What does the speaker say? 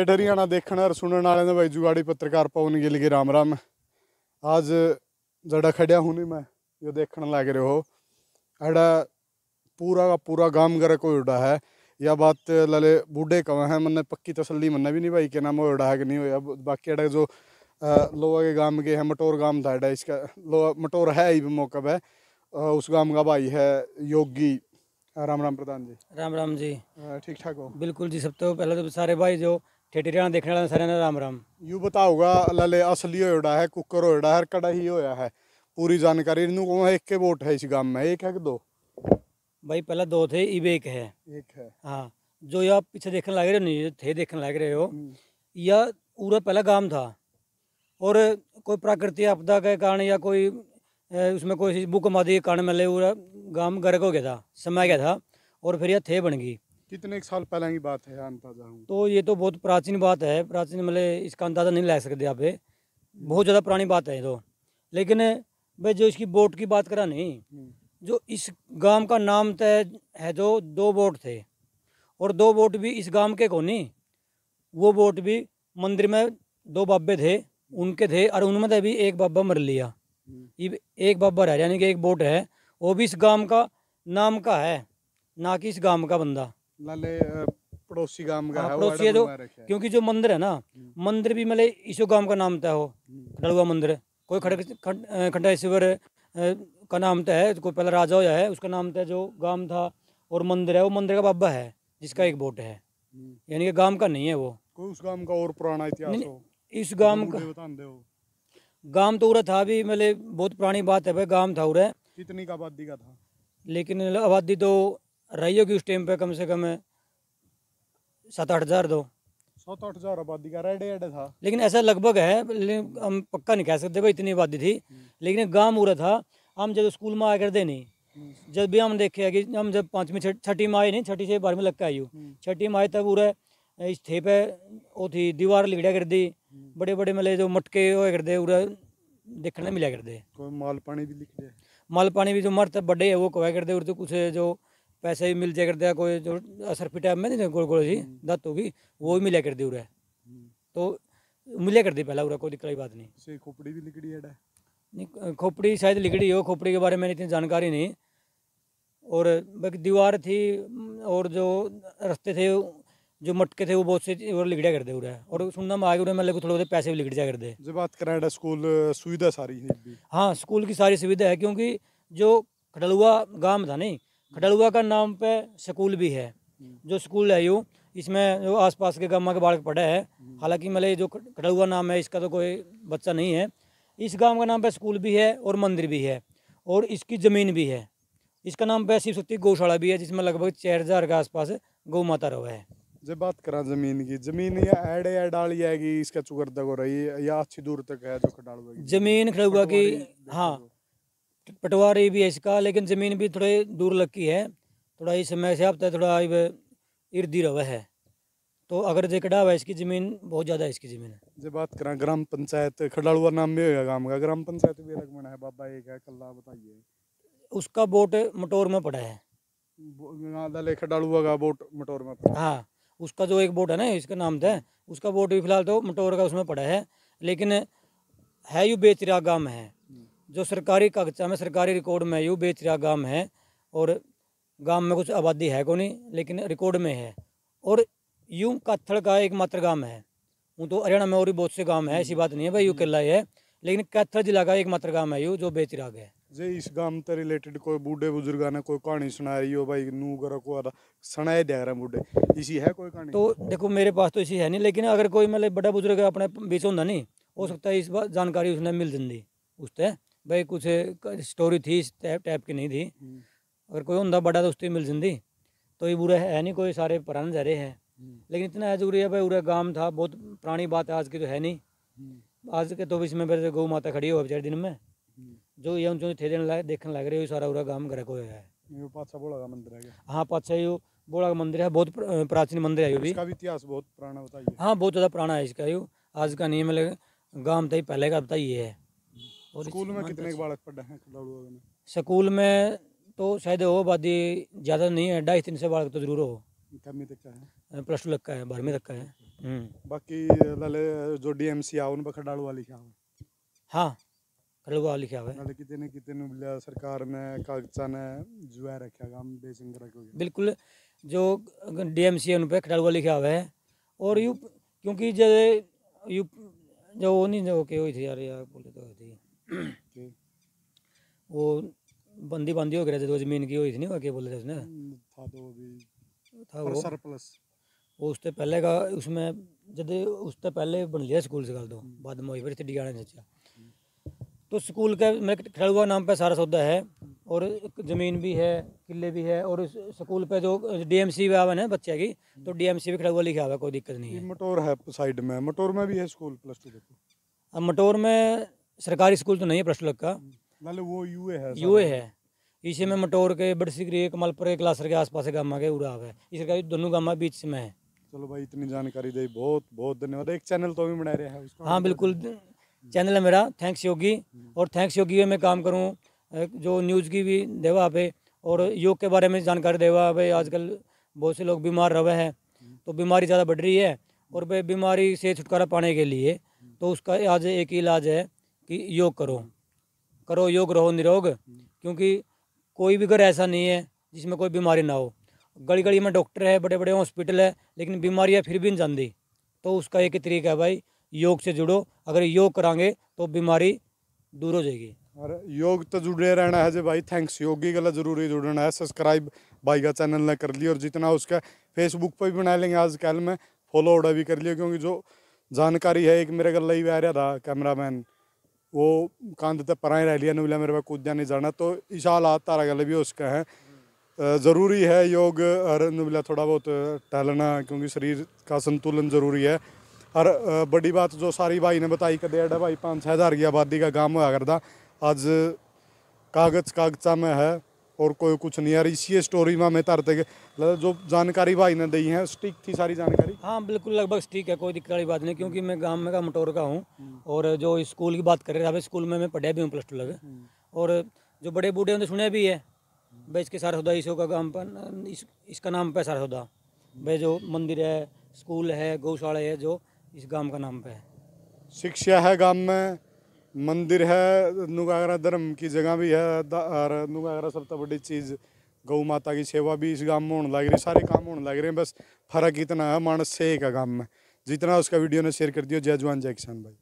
ਹਰਿਆਣਾ ਦੇਖਣ ਔਰ ਸੁਣਨ ਵਾਲਿਆਂ ਦਾ ਬਾਈ ਜੁਗਾੜੀ ਪੱਤਰਕਾਰ ਪਵਨ ਗਿੱਲ ਕੇ ਰਾਮ ਰਾਮ ਅੱਜ ਜਿਹੜਾ ਖੜਿਆ ਹੁਣੀ ਮੈਂ ਜੋ ਦੇਖਣ ਲੱਗ ਰਹੇ ਹੋ एड़ा पूरा का पूरा गाम घर को उड़ा है या बात लले बूढ़े कवा है मैंने पक्की तसल्ली मन्ना भी नहीं भाई के नाम उड़ा है कि नहीं होया बाकी एड़ा जो अ, लोहा के गाम के है मटोर गाम था एड़ा इसका लोहा मटोर है ही मौका है अ, उस गाम का भाई है योगी राम राम प्रधान जी राम राम जी अ, ठीक ठाक हो बिल्कुल जी सब तो पहले तो सारे भाई जो ठेठेरियाना देखने वाले सारे ने राम राम यू बताओगा लले असली होड़ा है कुकर होड़ा है कड़ाही होया है पूरी जानकारी इनू को एक के वोट है इस गाँव में एक है कि दो भाई पहले दो थे इब एक है एक है हाँ जो ये आप पीछे देखने लग रहे हो नहीं थे देखने लग रहे हो यह पूरा पहला गाँव था और कोई प्राकृतिक आपदा के कारण या कोई उसमें कोई भूकंप आदि के कारण मतलब पूरा गाँव गर्क हो गया था समय गया था और फिर यह थे बन गई कितने एक साल पहले की बात है अंदाज़ा हूँ। तो ये तो बहुत प्राचीन बात है प्राचीन मतलब इसका अंदाज़ा नहीं ला सकते आप। बहुत ज़्यादा पुरानी बात है ये तो। लेकिन भाई जो इसकी बोट की बात करा नहीं हम्म, जो इस गाँव का नाम तय है जो दो बोट थे और दो बोट भी इस गाँव के कोनी वो बोट भी मंदिर में दो बाबे थे उनके थे और उनमें से भी एक बाबा मर लिया। हम्म, ये एक बाबा रह यानी कि एक बोट है वो भी इस गाँव का नाम का है ना कि इस गाँव का बंदा। लाले पड़ोसी गाँव का हाँ, है पड़ोसी है तो- है। क्योंकि जो मंदिर है ना हम्म। मंदिर भी मतलब इसी गाँव का नाम था वो हम्म, डलुआ मंदिर। कोई खड़ खंड- खंडेश्वर का नाम तो है कोई पहला राजा होया है उसका नाम था जो गाँव था और मंदिर है वो मंदिर का बाबा है जिसका एक बोट है। हम्म। यानी कि गाँव का नहीं है वो। कोई उस गाँव का और पुराना इतिहास हो? इस गाँव का गाँव तो उरा था भी मतलब बहुत पुरानी बात है भाई गाँव था उरा कितनी का आबादी का था? लेकिन आबादी तो रही होगी उस टाइम पे कम से कम सात आठ हज़ार दो। सात आठ हज़ार आबादी का रेडे एडे था। लेकिन ऐसा लगभग है हम पक्का नहीं कह सकते भाई इतनी आबादी थी। लेकिन गाँव उरा था हम जब स्कूल में आया करते नहीं हम्म, जब भी हम देखे कि हम जब पाँचवीं छठी में आए नहीं छठी से बारहवीं लग के आई हूँ हम्म, छठी में आए तब पूरा इस थे पे वो थी दीवार लिगड़ा कर दी हम्म। बड़े बड़े मतलब जो मटके होए कर दे पूरा देखने मिला कर दे। कोई माल पानी भी लिख दे। माल पानी भी जो मर्द बड़े है वो कवा कर दे और तो कुछ जो पैसे भी मिल जाया करते हैं कोई जो असर पिटा में नहीं गोल गोल सी दत्त होगी वो भी मिला कर दी उरा तो मिला कर दी पहला उरा कोई दिक्कत बात नहीं। से खोपड़ी भी लिखड़ी एडे नहीं खोपड़ी शायद लिगड़ी हो खोपड़ी के बारे में इतनी जानकारी नहीं। और बाकी दीवार थी और जो रास्ते थे जो मटके थे वो बहुत से और लिगड़ा कर दे उरा और सुनना में आगे उरा मतलब थोड़े बहुत पैसे भी लिगड़ जा कर दे जब बात करें स्कूल सुविधा सारी है हाँ स्कूल की सारी सुविधा है क्योंकि जो खडलुआ गाँव था नहीं खडलुआ का नाम पे स्कूल भी है। जो स्कूल है यूँ इसमें जो आसपास के गाँव के बालक पढ़े हैं। हालाँकि मतलब जो खडलुआ नाम है इसका तो कोई बच्चा नहीं है। इस गाँव का नाम पे स्कूल भी है और मंदिर भी है और इसकी ज़मीन भी है। इसका नाम पे शिव शक्ति गौशाला भी है जिसमें लगभग चार हज़ार के आसपास गौ माता रवा है। जब बात करा ज़मीन की ज़मीन या एडे या डाली आएगी इसका चुगर तक हो रही है या अच्छी दूर तक है जो होगी ज़मीन खडलुआ की हाँ। पटवारी भी है इसका लेकिन ज़मीन भी थोड़े दूर लग की है। थोड़ा इस समय से अब तक थोड़ा इब इर्दी रवा है। तो अगर जे कड़ा हुआ इसकी ज़मीन बहुत ज़्यादा है इसकी ज़मीन। है जब बात करें ग्राम पंचायत खडालुआ नाम भी होगा गाँव का। ग्राम पंचायत भी अलग बना है बाबा एक है कल्ला बताइए। उसका बोट मटोर में पड़ा है। खडालुआ का बोट मटोर में पड़ा। हाँ। उसका जो एक बोट है ना इसका नाम था उसका बोट भी फ़िलहाल तो मटोर का उसमें पड़ा है। लेकिन है यू बेचरा गाँव है। जो सरकारी कागजा में सरकारी रिकॉर्ड में यू बेचरा गाँव है और गाँव में कुछ आबादी है को नहीं लेकिन रिकॉर्ड में है। और यूँ काथड़ का एकमात्र गाँव है। वो तो हरियाणा में और भी बहुत से गाँव है ऐसी बात नहीं है भाई यू किला है लेकिन कैथल जिला का एकमात्र गाँव है यू जो बेचराग है। जे इस गाँव से रिलेटेड कोई बूढ़े बुजुर्गा ने कोई कहानी सुना रही हो भाई नू करो को सुनाए दे रहे बूढ़े। इसी है कोई कहानी? तो देखो मेरे पास तो इसी है नहीं लेकिन अगर कोई मतलब बड़ा बुज़ुर्ग अपने बीच होता नहीं हो सकता है इस बात जानकारी उसने मिल जाती उससे भाई कुछ स्टोरी थी टाइप टाइप की नहीं थी। हम्म, अगर कोई होंदा बड़ा तो उससे मिल जाती तो ये बुरा है नहीं कोई सारे पुराने जा रहे हैं। हम्म, लेकिन इतना है ज़रूरी है भाई पूरा गाँव था बहुत पुरानी बात है आज की तो है नहीं। हम्म, आज के तो इसमें फिर गौ माता खड़ी हो बेचारे दिन में। जो ये जो थे दिन लाए देखने लग रहे हो सारा पूरा गाँव घर को है। ये बोला का मंदिर है हाँ पाछा यो बोड़ा का मंदिर है बहुत प्राचीन मंदिर है ये भी। इसका भी इतिहास बहुत पुराना बताइए। हाँ बहुत ज़्यादा पुराना है इसका यो आज का नहीं है मतलब गाँव तो ही पहले का ही है। और स्कूल में कितने बालक पढ़े हैं में स्कूल में तो शायद हो आबादी ज़्यादा नहीं है ढाई तीन सौ बालक तो ज़रूर हो। है? प्लस टू का है बारहवीं तक का है। हम्म। बाकी लाले जो डीएमसी आ उन पर खडाड़ू वाली क्या हाँ? खड़ुआ लिखा हुआ है? कितने कितने सरकार ने कागजा ने जुआ रखा काम बेचिंग बिल्कुल जो डीएमसी है उन पर खड़ुआ लिखा हुआ है? और यू क्योंकि जो यू जो वो नहीं जो के हुई थी यार यार बोले तो थी। वो बंदी बंदी हो गया जो ज़मीन की हुई थी नहीं क्या बोले थे उसने? था तो भी। था वो? सरप्लस वो उससे पहले का उसमें जब उससे पहले बन लिया स्कूल से गल तो बाद में फिर डिगाने सच्चा तो स्कूल का मेरे खड़ुआ नाम पे सारा सौदा है और ज़मीन भी है किले भी है और स्कूल पे जो डीएमसी भी आवा है बच्चे की तो डीएमसी भी खड़ुआ लिखा हुआ कोई दिक्कत नहीं है। मटोर है साइड में मटोर में भी है स्कूल प्लस टू देखो। अब मटोर में सरकारी स्कूल तो नहीं है तक का। लाले वो यूए है यूए है। इसी में मटोर के बड़सिगरी कमलपुर के क्लासर के आसपास गामा के उड़ा है। इसका दोनों गामा बीच में है। चलो भाई इतनी जानकारी दी बहुत बहुत धन्यवाद। एक चैनल तो भी बना रहे हैं उसका। हाँ बिल्कुल। चैनल है मेरा थैंक्स योगी। और थैंक्स योगी में काम करूँ। जो न्यूज़ की भी देवा पे और योग के बारे में जानकारी देवा भाई आजकल बहुत से लोग बीमार रहे हैं तो बीमारी ज़्यादा बढ़ रही है। और भाई बीमारी से छुटकारा पाने के लिए तो उसका आज एक इलाज है। कि योग करो। करो योग, रहो निरोग, क्योंकि कोई भी घर ऐसा नहीं है जिसमें कोई बीमारी ना हो। गली गली में डॉक्टर है बड़े बड़े हॉस्पिटल है, लेकिन बीमारियाँ फिर भी नहीं जानती तो उसका एक ही तरीका है भाई, योग से जुड़ो। अगर योग करांगे तो बीमारी दूर हो जाएगी। और योग तो जुड़े रहना है जो भाई। थैंक्स योगी गला ज़रूरी जुड़ना है। सब्सक्राइब भाई का चैनल ने कर लिया और जितना उसका फेसबुक पर भी बना लेंगे आजकल में फॉलो ऑर्डर भी कर लिया, क्योंकि जो जानकारी है, एक मेरे गला ही आ रहा था कैमरामैन वो कंध तक पराए रह लिया मेरे पास कूदा नहीं जाना तो इशाल हाथ तारा गल भी उसका है। ज़रूरी है योग हर नुबला थोड़ा बहुत टहलना, क्योंकि शरीर का संतुलन ज़रूरी है। और बड़ी बात जो सारी भाई ने बताई, कदे डेढ़ भाई पाँच छः हज़ार की आबादी का काम हुआ करता आज कागज़ कागजा में है और कोई कुछ नहीं है और इसी स्टोरी में मैं तरते के मतलब जो जानकारी भाई ने दी है स्टिक थी सारी जानकारी। हाँ बिल्कुल लगभग ठीक है कोई दिक्कत वाली बात नहीं क्योंकि मैं गाँव में का मटोर का हूँ। और जो स्कूल की बात कर रहे थे स्कूल में मैं पढ़ा भी हूँ प्लस टू लगे। और जो बड़े बूढ़े हैं तो सुने भी है। भाई इसके सारा सौदा इसो का काम पर इस, इसका नाम पे सारा सौदा भाई जो मंदिर है स्कूल है गौशाला है जो इस गाँव का नाम पे है। शिक्षा है गाँव में मंदिर है, नुगागरा धर्म की जगह भी है और नुगागरा सबसे बड़ी चीज़, गौ माता की सेवा भी इस गाँव में होने लग रही सारे काम होने लग रहे हैं, बस फ़र्क इतना है, मानस से एक है गाँव में। जितना उसका वीडियो ने शेयर कर दिया, जय जवान, जय किसान भाई।